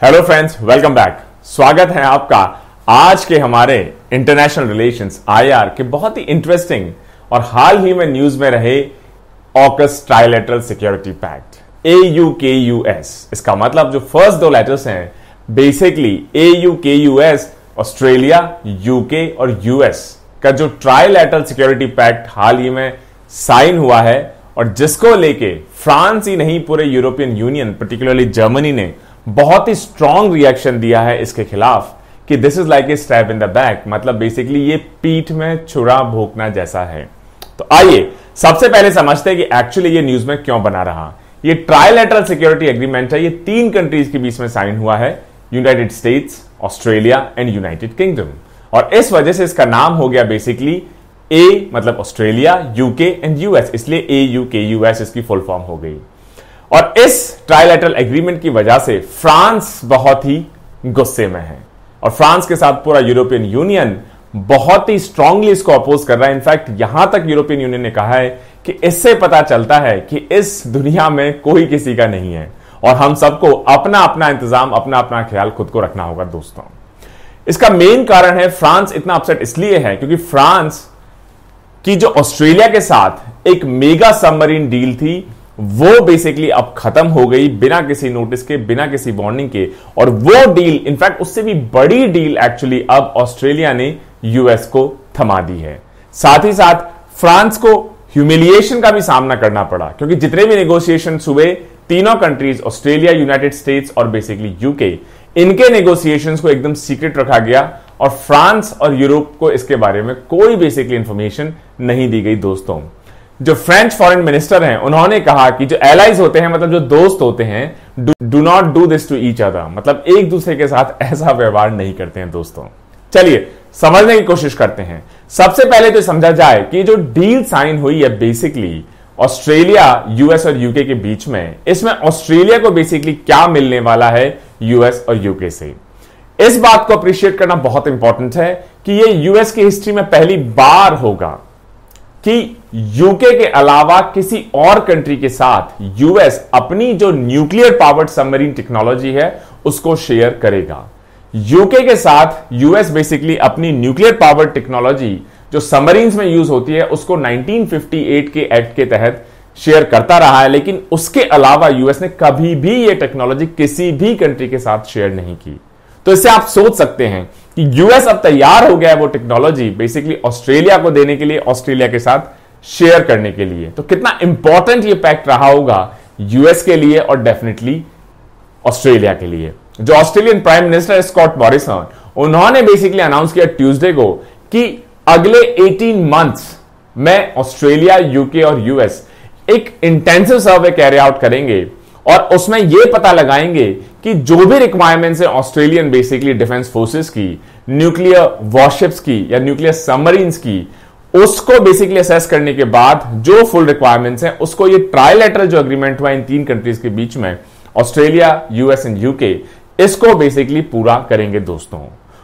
Hello friends welcome back स्वागत है आपका आज के हमारे इंटरनेशनल रिलेशंस आईआर के बहुत ही इंटरेस्टिंग और हाल ही में न्यूज़ में रहे AUKUS trilateral security pact A U K U S इसका मतलब जो फ़र्स्ट दो लेटर्स हैं basically A U K U S Australia UK और यूएस का जो ट्राइलेटरल सिक्योरिटी पैक्ट हाल ही में साइन हुआ है और जिसको लेके फ्रांस ही नहीं, पूरे यूरोपियन यूनियन पर्टिकुलरली जर्मनी ने बहुत ही स्ट्रॉन्ग रिएक्शन दिया है इसके खिलाफ कि this is like a step in the back मतलब बेसिकली ये पीठ में छुरा भोंकना जैसा है। तो आइए, सबसे पहले समझते हैं कि एक्चुअली ये न्यूज़ में क्यों बना रहा। ये ट्राइलेटरल सिक्योरिटी एग्रीमेंट है। ये तीन कंट्रीज़ के बीच में साइन हुआ है। United States Australia and United Kingdom और इस वजह से इसका नाम हो गया बेसिकली ए मतलब ऑस्ट्रेलिया यूके एंड यूएस इसलिए ए यू के यूएस इसकी फुल फॉर्म हो गई। और इस ट्राइलेटरल एग्रीमेंट की वजह से फ्रांस बहुत ही गुस्से में है। और फ्रांस के साथ पूरा यूरोपियन यूनियन बहुत ही स्ट्रांगली इसको अपोज कर रहा है। इनफैक्ट यहाँ तक यूरोपियन यूनियन ने कहा है कि इससे पता चलता है कि इस दुनिया में कोई किसी का नहीं है। और हम सबको अपना अपना इंतज़ाम अपना अपना ख्याल खुद को रखना होगा दोस्तों। इसका मेन कारण है फ्रांस इतना अपसेट इसलिए है क्योंकि फ्रांस की जो ऑस्ट्रेलिया के साथ एक मेगा सबमरीन डील थी वो बेसिकली अब खत्म हो गई बिना किसी नोटिस के, बिना किसी वार्निंग के। और वो डील इनफैक्ट उससे भी बड़ी डील एक्चुअली अब ऑस्ट्रेलिया ने यूएस को थमा दी है। साथ ही साथ फ्रांस को ह्यूमिलिएशन का भी सामना करना पड़ा, क्योंकि जितने भी नेगोशिएशन हुए, तीनों कंट्रीज़ ऑस्ट्रेलिया यूनाइटेड स्टेट्स और बेसिकली यूके इनके नेगोशिएशन को एकदम सीक्रेट रखा गया और फ्रांस और यूरोप को इसके बारे में कोई बेसिकली इंफॉर्मेशन नहीं दी गई दोस्तों। जो फ्रेंच फॉरेन मिनिस्टर हैं, उन्होंने कहा कि जो एलाइज होते हैं मतलब जो दोस्त होते हैं do not do this to each other मतलब एक दूसरे के साथ ऐसा व्यवहार नहीं करते हैं दोस्तों। चलिए, समझने की कोशिश करते हैं। सबसे पहले तो समझा जाए कि जो डील साइन हुई है बेसिकली ऑस्ट्रेलिया यूएस और यूके के बीच में, इसमें ऑस्ट्रेलिया को बेसिकली क्या मिलने वाला है यूएस और यूके से? इस बात को अप्रिशिएट करना बहुत इंपॉर्टेंट है कि ये यूएस की हिस्ट्री में पहली बार होगा कि यूके के अलावा किसी और कंट्री के साथ यूएस अपनी जो न्यूक्लियर पावर्ड सबमरीन टेक्नोलॉजी है, उसको शेयर करेगा। यूके के साथ यूएस बेसिकली अपनी न्यूक्लियर पावर्ड टेक्नोलॉजी जो सबमरीन्स में यूज़ होती है, उसको 1958 के एक्ट के तहत शेयर करता रहा है, लेकिन उसके अलावा यूएस ने कभी भी यह टेक्नोलॉजी किसी भी कंट्री के साथ शेयर नहीं की। तो इससे आप सोच सकते हैं कि यूएस अब तैयार हो गया है वो टेक्नोलॉजी, बेसिकली ऑस्ट्रेलिया को देने के लिए, ऑस्ट्रेलिया के साथ शेयर करने के लिए। तो कितना इंपॉर्टेंट ये पैक्ट रहा होगा यूएस के लिए और डेफिनेटली ऑस्ट्रेलिया के लिए। जो Australian prime minister Scott Morrison उन्होंने बेसिकली अनाउंस किया ट्यूसडे को कि अगले 18 मंथ्स में ऑस्ट्रेलिया यूके और यूएस एक इंटेंसिव सर्वे कैरी आउट करेंगे और उसमें यह पता लगाएँगे कि जो भी रिक्वायरमेंट्स है ऑस्ट्रेलियन बेसिकली डिफेंस फोर्सेस की न्यूक्लियर वॉरशिप्स की या न्यूक्लियर सबमरीन्स की उसको बेसिकली असेस करने के बाद जो फुल रिक्वायरमेंट्स हैं, उसको ये ट्राइलेटरल जो एग्रीमेंट हुआ इन तीन कंट्रीज़ के बीच में ऑस्ट्रेलिया यूएस एंड यूके इसको बेसिकली पूरा करेंगे दोस्तों।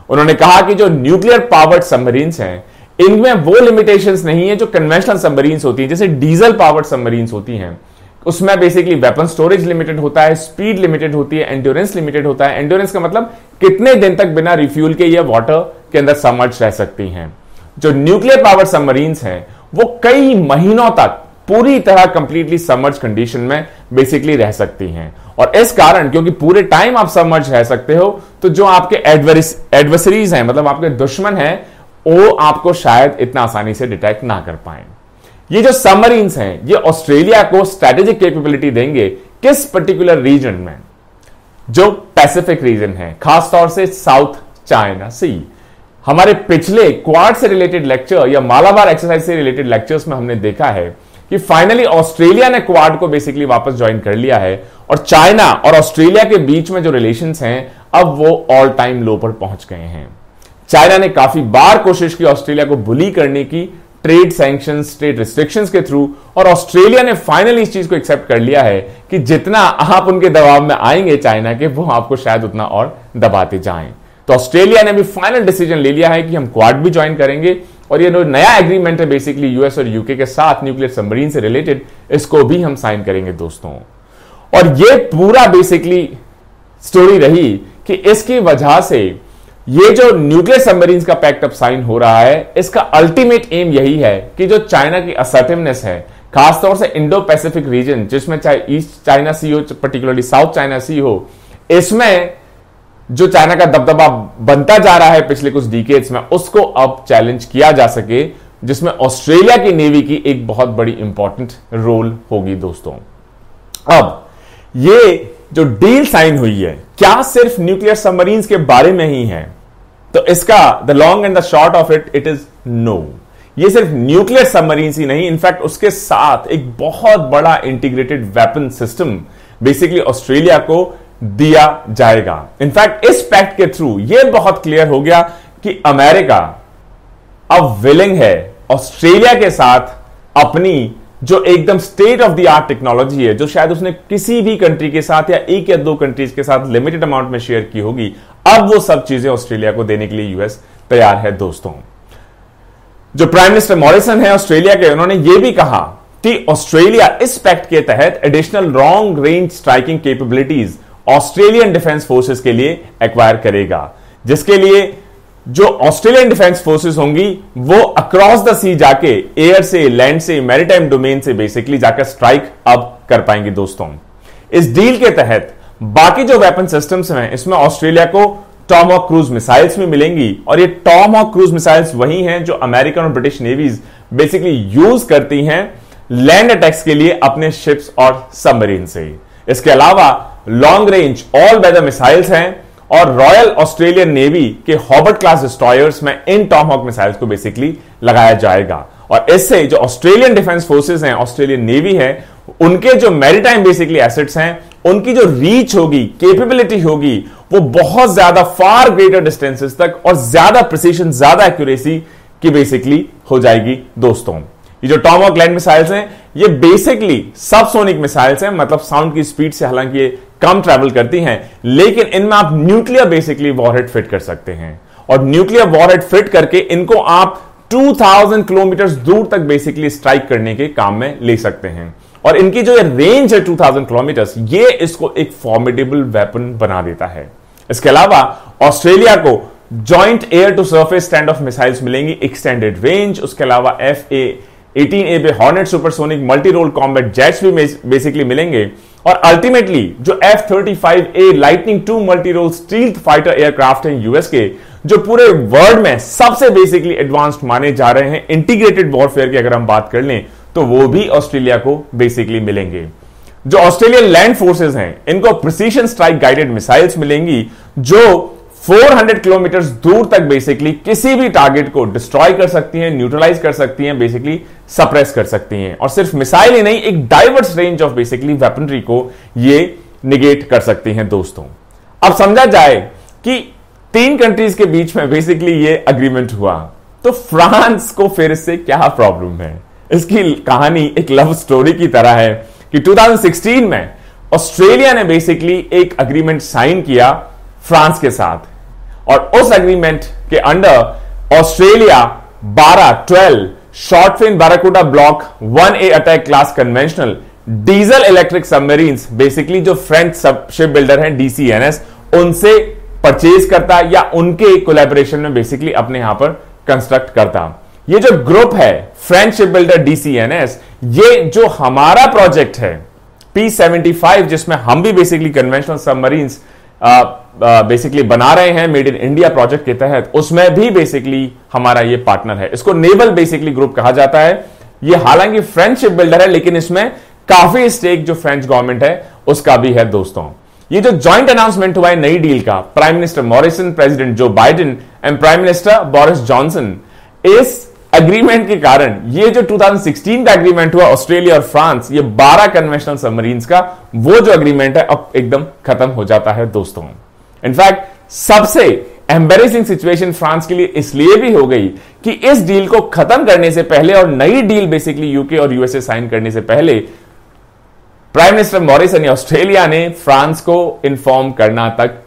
उन्होंने कहा कि जो न्यूक्लियर पावर्ड सबमरीन्स हैं, इनमें वो लिमिटेशंस नहीं है जो कन्वेंशनल सबमरीन्स होती है, जैसे डीजल पावर्ड सबमरीन्स होती हैं। उसमें बेसिकली वेपन स्टोरेज लिमिटेड होता है स्पीड लिमिटेड होती है एंड्योरेंस लिमिटेड होता है। एंड्योरेंस का मतलब कितने दिन तक बिना रिफ्यूल के ये वाटर के अंदर समर्ज रह सकती हैं। जो न्यूक्लियर पावर सबमरीन्स हैं, वो कई महीनों तक पूरी तरह कंप्लीटली सबमर्ज कंडीशन में बेसिकली रह सकती हैं। और इस कारण, क्योंकि पूरे टाइम आप सबमर्ज रह सकते हो तो जो आपके एडवर्सरीज हैं मतलब आपके दुश्मन हैं, वो आपको शायद इतना आसानी से डिटेक्ट ना कर पाए। ये जो सबमरीन्स हैं, ये ऑस्ट्रेलिया को स्ट्रेटेजिक कैपेबिलिटी देंगे किस पर्टिकुलर रीजन में? जो पैसिफिक रीजन है, खासतौर से साउथ चाइना सी हमारे पिछले क्वाड से रिलेटेड लेक्चर या मालाबार एक्सरसाइज से रिलेटेड लेक्चर्स में हमने देखा है कि फाइनली ऑस्ट्रेलिया ने क्वाड को बेसिकली वापस ज्वाइन कर लिया है और चाइना और ऑस्ट्रेलिया के बीच में जो रिलेशन हैं, अब वो ऑल टाइम लो पर पहुँच गए हैं। चाइना ने काफ़ी बार कोशिश की ऑस्ट्रेलिया को बुली करने की ट्रेड सैंक्शन ट्रेड रिस्ट्रिक्शंस के थ्रू और ऑस्ट्रेलिया ने फाइनली इस चीज़ को एक्सेप्ट कर लिया है कि जितना आप उनके दबाव में आएँगे चाइना के, वो आपको शायद उतना और दबाते जाएँ। तो ऑस्ट्रेलिया ने भी फाइनल डिसीज़न ले लिया है कि हम क्वाड भी ज्वाइन करेंगे और ये नया एग्रीमेंट है बेसिकली यूएस और यूके के साथ न्यूक्लियर सबमरीन से रिलेटेड इसको भी हम साइन करेंगे दोस्तों। और ये पूरा बेसिकली स्टोरी रही कि इसकी वजह से ये जो न्यूक्लियर सबमरीन का पैक्ट अप साइन हो रहा है, इसका अल्टीमेट एम यही है कि जो चाइना की असर्टिवनेस है, खासतौर से इंडो पैसिफिक रीजन जिसमें चाहे ईस्ट चाइना सी हो पर्टिकुलरली साउथ चाइना सी हो, इसमें जो चाइना का दबदबा बनता जा रहा है पिछले कुछ डिकेट्स में, उसको अब चैलेंज किया जा सके, जिसमें ऑस्ट्रेलिया की नेवी की एक बहुत बड़ी इंपॉर्टेंट रोल होगी दोस्तों। अब, ये जो डील साइन हुई है, क्या सिर्फ़ न्यूक्लियर सबमरीन के बारे में ही है? तो इसका the long and the short of it it is no ये सिर्फ़ न्यूक्लियर सबमरीन ही नहीं इनफैक्ट उसके साथ एक बहुत बड़ा integrated weapon system basically Australia को दिया जाएगा। इनफैक्ट इस पैक्ट के थ्रू यह बहुत क्लियर हो गया कि अमेरिका अब विलिंग है ऑस्ट्रेलिया के साथ अपनी जो एकदम state of the art technology है, जो शायद उसने किसी भी कंट्री के साथ या एक या दो कंट्रीज़ के साथ लिमिटेड अमाउंट में शेयर की होगी, अब वो सब चीज़ें ऑस्ट्रेलिया को देने के लिए यूएस तैयार है दोस्तों। जो प्राइम मिनिस्टर मॉरिसन है ऑस्ट्रेलिया के, उन्होंने ये भी कहा कि ऑस्ट्रेलिया इस पैक्ट के तहत additional long range striking capabilities Australian defence forces के लिए एक्वायर करेगा। जिसके लिए जो ऑस्ट्रेलियन डिफेंस फोर्सेस होंगी, वो अक्रॉस द सी जाके एयर से लैंड से मैरिटाइम डोमेन से बेसिकली जाकर स्ट्राइक अब कर पाएँगे दोस्तों। इस डील के तहत बाकी जो वेपन सिस्टम्स हैं, इसमें ऑस्ट्रेलिया को टॉमॉक क्रूज मिसाइल्स भी मिलेंगी और ये टॉमॉक क्रूज मिसाइल्स वही हैं जो अमेरिकन और ब्रिटिश नेवीज बेसिकली यूज़ करती हैं लैंड अटैक्स के लिए अपने शिप्स और सबमरीन से। इसके अलावा long range all weather missiles हैं, और रॉयल ऑस्ट्रेलियन नेवी के हॉबर्ट क्लास डिस्ट्रॉयर्स में इन टॉम हॉक मिसाइल्स को बेसिकली लगाया जाएगा। और इससे जो ऑस्ट्रेलियन डिफेंस फोर्सेस हैं ऑस्ट्रेलियन नेवी है, उनके जो मैरिटाइम बेसिकली एसेट्स हैं, उनकी जो रीच होगी केपेबिलिटी होगी, वो बहुत ज़्यादा फार ग्रेटर डिस्टेंसेस तक और ज़्यादा प्रिसीशन ज़्यादा एक्यूरेसी की बेसिकली हो जाएगी दोस्तों। ये जो टॉम ऑफ़ लैंड मिसाइल्स हैं, ये बेसिकली सबसोनिक मिसाइल्स हैं मतलब साउंड की स्पीड से हालाँकि ये कम ट्रेवल करती हैं, लेकिन इनमें आप न्यूक्लियर बेसिकली वॉरहेड फिट कर सकते हैं। और न्यूक्लियर वॉरहेड फिट करके इनको आप 2000 किलोमीटर दूर तक बेसिकली स्ट्राइक करने के काम में ले सकते हैं। और इनकी जो ये रेंज है 2000 किलोमीटर ये इसको एक फॉर्मिडेबल वेपन बना देता है। इसके अलावा ऑस्ट्रेलिया को joint air to surface stand off missiles मिलेंगी एक्सटेंडेड रेंज उसके अलावा F A eighteen A Hornet supersonic multi role combat jets भी बेसिकली मिलेंगे। और अल्टीमेटली जो F thirty five A Lightning two multi role stealth fighter aircraft हैं US के, जो पूरे वर्ल्ड में सबसे बेसिकली एडवांस्ड माने जा रहे हैं इंटीग्रेटेड वॉरफेयर की अगर हम बात कर लें तो वो भी ऑस्ट्रेलिया को बेसिकली मिलेंगे। जो ऑस्ट्रेलियन लैंड फोर्सेस हैं, इनको प्रिसीशन स्ट्राइक गाइडेड मिसाइल्स मिलेंगी, जो 400 किलोमीटर दूर तक बेसिकली किसी भी टारगेट को डिस्ट्रॉय कर सकती हैं न्यूट्रलाइज कर सकती हैं बेसिकली सप्रेस कर सकती हैं। और सिर्फ़ मिसाइल ही नहीं, एक diverse range of basically weaponry को ये निगेट कर सकती हैं दोस्तों। अब समझा जाए कि तीन कंट्रीज़ के बीच में बेसिकली ये अग्रीमेंट हुआ। तो फ्रांस को फिर से क्या प्रॉब्लम है? इसकी कहानी एक लव स्टोरी की तरह है कि 2016 में ऑस्ट्रेलिया ने बेसिकली एक अग्रीमेंट साइन किया फ्रांस के साथ। और उस एग्रीमेंट के under Australia 12 12 short fin Barracuda block one A attack class conventional diesel electric submarine basically जो फ्रेंच सब शिप बिल्डर हैं डीसीएनएस उनसे परचेज करता या उनके कोलेबोरेशन में बेसिकली अपने यहाँ पर कंस्ट्रक्ट करता। ये जो ग्रुप है फ्रेंच शिप बिल्डर डीसीएनएस ये जो हमारा प्रोजेक्ट है पी सेवेंटी फाइव जिसमें हम भी बेसिकली कन्वेंशनल सबमरीन्स बेसिकली बना रहे हैं मेड इन इंडिया प्रोजेक्ट के तहत। उसमें भी बेसिकली हमारा ये पार्टनर है। इसको नेवल बेसिकली ग्रुप कहा जाता है। ये हालाँकि फ्रेंच शिप बिल्डर है, लेकिन इसमें काफ़ी स्टेक जो फ्रेंच गवर्नमेंट है, उसका भी है दोस्तों। ये जो ज्वाइंट अनाउंसमेंट हुआ है नई डील का prime minister Morrison president Joe Biden and prime minister Boris Johnson इस एग्रीमेंट के कारण ये जो 2016 का एग्रीमेंट हुआ ऑस्ट्रेलिया और फ्रांस ये 12 कन्वेंशनल सबमरीन्स का, वो जो एग्रीमेंट है, अब एकदम खत्म हो जाता है दोस्तों। इनफैक्ट सबसे एम्बेसिंग सिचुएशन फ्रांस के लिए इसलिए भी हो गई कि इस डील को खत्म करने से पहले और नई डील बेसिकली यूके और यूएसए साइन करने से पहले प्राइम मिनिस्टर मॉरिसन ने ऑस्ट्रेलिया ने फ्रांस को इन्फॉर्म करना तक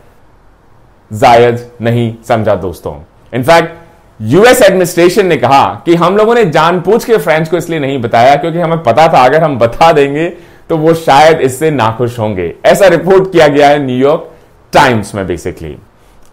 जायज़ नहीं समझा दोस्तों। इनफैक्ट यूएस एडमिनिस्ट्रेशन ने कहा कि हम लोगों ने जानबूझ के फ्रेंच को इसलिए नहीं बताया क्योंकि हमें पता था, अगर हम बता देंगे तो वो शायद इससे नाखुश होंगे। ऐसा रिपोर्ट किया गया है न्यूयॉर्क टाइम्स में बेसिकली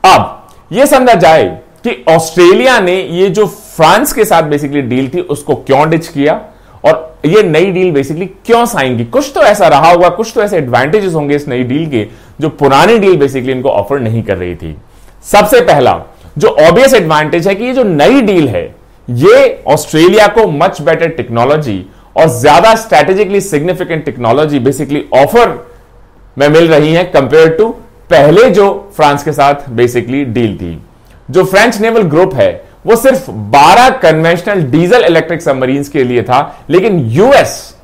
अब यह समझा जाए कि ऑस्ट्रेलिया ने ये जो फ्रांस के साथ बेसिकली डील थी, उसको क्यों डिच किया? और ये नई डील बेसिकली क्यों साइन की? कुछ तो ऐसा रहा होगा, कुछ तो ऐसे एडवांटेजेस होंगे इस नई डील के, जो पुरानी डील बेसिकली इनको ऑफ़र नहीं कर रही थी। सबसे पहला, जो ऑब्वियस एडवांटेज है कि ये जो नई डील है, ये ऑस्ट्रेलिया को मच बेटर टेक्नोलॉजी और ज़्यादा strategically significant technology basically offer में मिल रही है कंपेयर टू पहले जो फ्रांस के साथ बेसिकली डील थी, जो फ्रेंच नेवल ग्रुप है, वो सिर्फ़ 12 कन्वेंशनल डीजल इलेक्ट्रिक सबमरीन्स के लिए था, लेकिन यूएस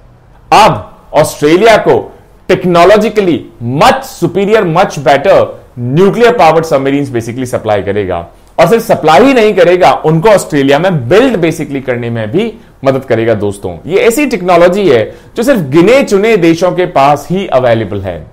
अब ऑस्ट्रेलिया को technologically much superior much better nuclear powered submarines basically supply करेगा। और सिर्फ़ सप्लाई ही नहीं करेगा, उनको ऑस्ट्रेलिया में बिल्ड बेसिकली करने में भी मदद करेगा दोस्तों। ये ऐसी टेक्नोलॉजी है, जो सिर्फ़ गिने चुने देशों के पास ही अवेलेबल है।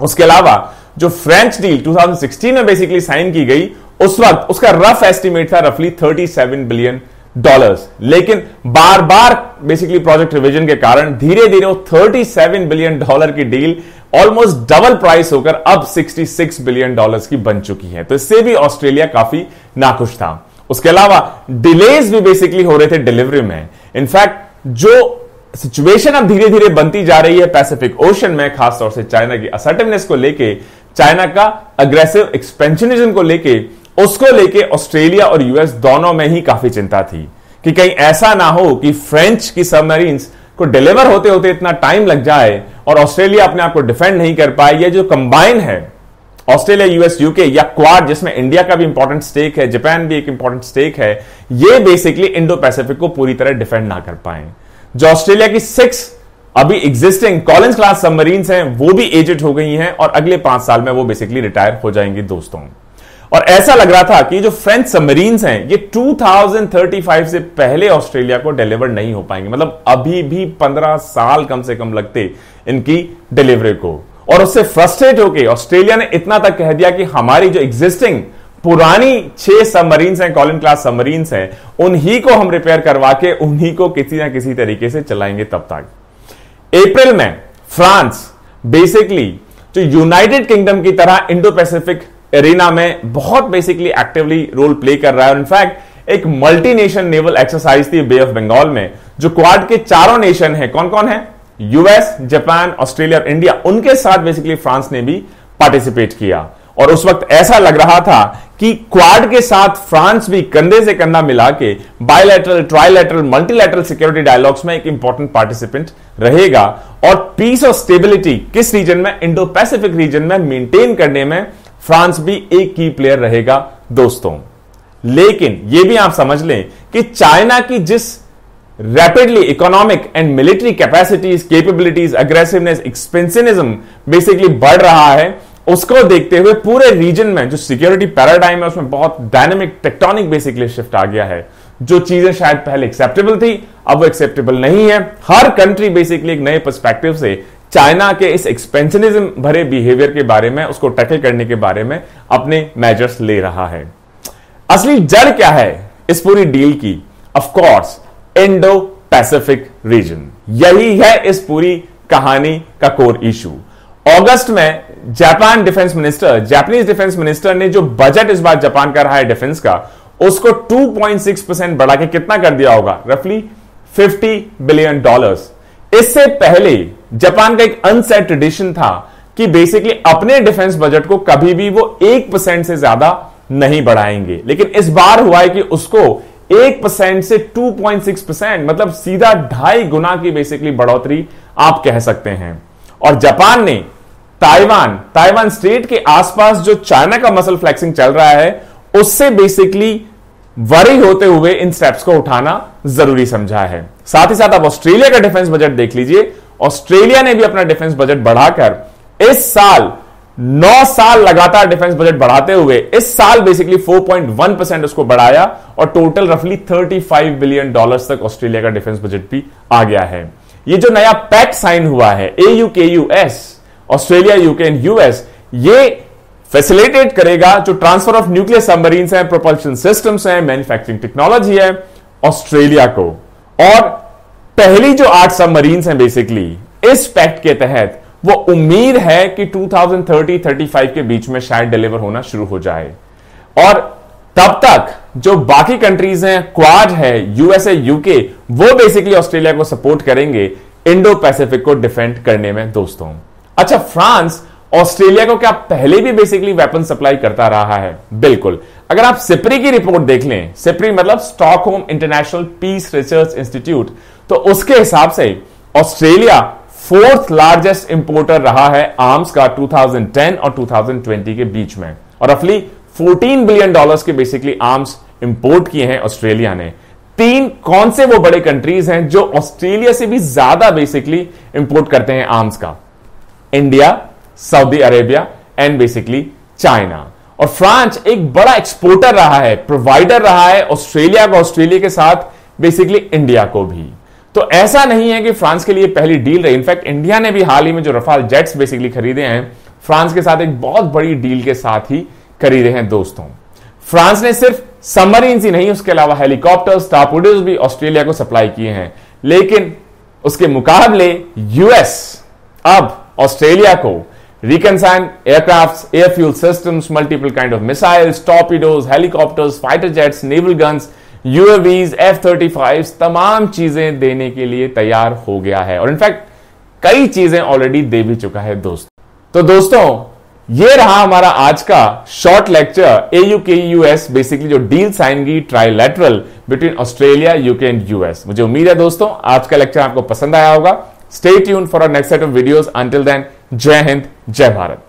उसके अलावा जो फ्रेंच डील 2016 में बेसिकली साइन की गई, उस वक्त उसका रफ एस्टिमेट था रफली 37 बिलियन डॉलर्स लेकिन बार बार बेसिकली प्रोजेक्ट रिवीजन के कारण धीरे धीरे वो 37 बिलियन डॉलर की डील ऑलमोस्ट डबल प्राइस होकर अब 66 बिलियन डॉलर्स की बन चुकी है। तो इससे भी ऑस्ट्रेलिया काफ़ी नाखुश था। उसके अलावा डिलेज भी बेसिकली हो रहे थे डिलीवरी में। इनफैक्ट जो सिचुएशन अब धीरे धीरे बनती जा रही है पैसिफिक ओशन में, खासतौर से चाइना की असर्टिवनेस को लेके चाइना का अग्रेसिव एक्सपेंशनिज्म को लेके, उसको लेके ऑस्ट्रेलिया और यूएस दोनों में ही काफ़ी चिंता थी कि कहीं ऐसा ना हो कि फ्रेंच की सबमरीन्स को डिलीवर होते होते इतना टाइम लग जाए और ऑस्ट्रेलिया अपने आप को डिफेंड नहीं कर पाए। ये जो कंबाइन है, ऑस्ट्रेलिया यूएस यूके या क्वाड जिसमें इंडिया का भी इंपॉर्टेंट स्टेक है जापान भी एक इंपॉर्टेंट स्टेक है, ये बेसिकली इंडो पैसिफिक को पूरी तरह डिफेंड ना कर पाए। जो ऑस्ट्रेलिया की सिक्स अभी एग्जिस्टिंग कॉलेज क्लास सबमरीन्स हैं, वो भी एजेड हो गई हैं और अगले पाँच साल में वो बेसिकली रिटायर हो जाएँगी दोस्तों। और ऐसा लग रहा था कि जो फ्रेंच सबमरीन्स हैं, ये 2035 से पहले ऑस्ट्रेलिया को डिलीवर नहीं हो पाएँगे। मतलब अभी भी 15 साल कम से कम लगते इनकी डिलीवरी को। और उससे फ्रस्ट्रेट होकर ऑस्ट्रेलिया ने इतना तक कह दिया कि हमारी जो एग्जिस्टिंग पुरानी छह सबमरीन्स हैं कॉलिन क्लास सबमरीन्स हैं, उन्हीं को हम रिपेयर करवा के उन्हीं को किसी ना किसी तरीके से चलाएँगे तब तक। अप्रैल में फ्रांस बेसिकली जो यूनाइटेड किंगडम की तरह इंडो पैसिफिक एरिना में बहुत बेसिकली एक्टिवली रोल प्ले कर रहा है। इनफैक्ट एक मल्टी नेशन नेवल एक्सरसाइज थी बे ऑफ़ बंगाल में, जो क्वाड के चारों नेशन है। कौन कौन है यूएस जापान ऑस्ट्रेलिया और इंडिया उनके साथ बेसिकली फ्रांस ने भी पार्टिसिपेट किया। और उस वक्त ऐसा लग रहा था कि क्वाड के साथ फ्रांस भी कंधे से कंधा मिला के bilateral trilateral multilateral security dialogues में एक इंपॉर्टेंट पार्टिसिपेंट रहेगा। और पीस और स्टेबिलिटी किस रीजन में? इंडो पैसिफिक रीजन में मेंटेन करने में फ्रांस भी एक की प्लेयर रहेगा, दोस्तों। लेकिन यह भी आप समझ लें कि चाइना की जिस rapidly economic and military capacities capabilities aggressiveness expansionism basically बढ़ रहा है उसको देखते हुए पूरे रीजन में जो सिक्योरिटी पैराडाइम है, उसमें बहुत डायनेमिक टेक्टोनिक बेसिकली शिफ्ट आ गया है। जो चीज़ें शायद पहले एक्सेप्टेबल थी, अब वो एक्सेप्टेबल नहीं है। हर कंट्री बेसिकली एक नए पर्सपेक्टिव से चाइना के इस एक्सपेंशनिज्म भरे बिहेवियर के बारे में, उसको टैकल करने के बारे में अपने मेजर्स ले रहा है। असली जड़ क्या है इस पूरी डील की? ऑफकोर्स इंडो पैसिफिक रीजन यही है इस पूरी कहानी का कोर इशू अगस्त में Japan defence minister, Japanese defence minister ने जो बजट इस बार जापान का रहा है डिफेंस का, उसको 2.6 परसेंट बढ़ा के कितना कर दिया होगा? रफली 50 बिलियन डॉलर्स इससे पहले जापान का एक अनसेट ट्रेडिशन था कि बेसिकली अपने डिफेंस बजट को कभी भी वो एक परसेंट से ज़्यादा नहीं बढ़ाएँगे। लेकिन इस बार हुआ है कि उसको एक परसेंट से 2.6 परसेंट मतलब सीधा ढाई गुना की बेसिकली बढ़ोतरी आप कह सकते हैं। और जापान ने ताइवान ताइवान स्टेट के आसपास जो चाइना का मसल फ्लेक्सिंग चल रहा है, उससे बेसिकली वरी होते हुए इन स्टेप्स को उठाना ज़रूरी समझा है। साथ ही साथ आप ऑस्ट्रेलिया का डिफेंस बजट देख लीजिए। ऑस्ट्रेलिया ने भी अपना डिफेंस बजट बढ़ाकर इस साल, नौ साल लगातार डिफेंस बजट बढ़ाते हुए, इस साल बेसिकली 4.1 परसेंट उसको बढ़ाया और टोटल रफली 35 बिलियन डॉलर्स तक ऑस्ट्रेलिया का डिफेंस बजट भी आ गया है। ये जो नया पैक्ट साइन हुआ है A U K U S Australia UK and US ये फैसिलिटेट करेगा जो ट्रांसफ़र ऑफ़ न्यूक्लियर सबमरीन है प्रोपल्शन सिस्टम्स हैं मैन्युफैक्चरिंग टेक्नोलॉजी है, ऑस्ट्रेलिया को। और पहली जो आठ सबमरीन हैं बेसिकली इस पैक्ट के तहत वो उम्मीद है कि 2030-35 के बीच में शायद डिलीवर होना शुरू हो जाए। और तब तक जो बाकी कंट्रीज़ हैं क्वाड है यूएसए यूके वो बेसिकली ऑस्ट्रेलिया को सपोर्ट करेंगे इंडो पैसिफिक को डिफेंड करने में, दोस्तों। अच्छा फ्रांस ऑस्ट्रेलिया को क्या पहले भी बेसिकली वेपन सप्लाई करता रहा है? बिल्कुल। अगर आप सिप्री की रिपोर्ट देख लें, सिप्री मतलब Stockholm International Peace Research Institute तो उसके हिसाब से ऑस्ट्रेलिया फोर्थ लार्जेस्ट इंपोर्टर रहा है आर्म्स का 2010 और 2020 के बीच में। और रफली 14 बिलियन डॉलर्स के बेसिकली आर्म्स इंपोर्ट किए हैं ऑस्ट्रेलिया ने। तीन कौन से वो बड़े कंट्रीज़ हैं जो ऑस्ट्रेलिया से भी ज़्यादा बेसिकली इंपोर्ट करते हैं आर्म्स का? India Saudi Arabia and basically China और फ्रांस एक बड़ा एक्सपोर्टर रहा है प्रोवाइडर रहा है ऑस्ट्रेलिया को ऑस्ट्रेलिया के साथ बेसिकली इंडिया को भी। तो ऐसा नहीं है कि फ्रांस के लिए पहली डील रही। इनफैक्ट इंडिया ने भी हाल ही में जो रफाल जेट्स बेसिकली खरीदे हैं फ्रांस के साथ एक बहुत बड़ी डील के साथ ही खरीदे हैं दोस्तों। फ्रांस ने सिर्फ़ सबमरीन ही नहीं, उसके अलावा हेलीकॉप्टर्स टापोडोज भी ऑस्ट्रेलिया को सप्लाई किए हैं। लेकिन उसके मुकाबले यूएस अब ऑस्ट्रेलिया को reconnaissance aircraft fuel systems, multiple kind of missiles, torpedoes, helicopters, fighter jets, naval guns, UAVs F thirty five तमाम चीज़ें देने के लिए तैयार हो गया है। और इनफैक्ट कई चीज़ें ऑलरेडी दे भी चुका है दोस्त। तो दोस्तों ये रहा हमारा आज का short lecture A U K US basically जो डील साइन की trilateral between Australia UK and US मुझे उम्मीद है दोस्तों आज का लेक्चर आपको पसंद आया होगा। Stay tuned for our next set of videos. Until then, Jai Hind, Jai Bharat.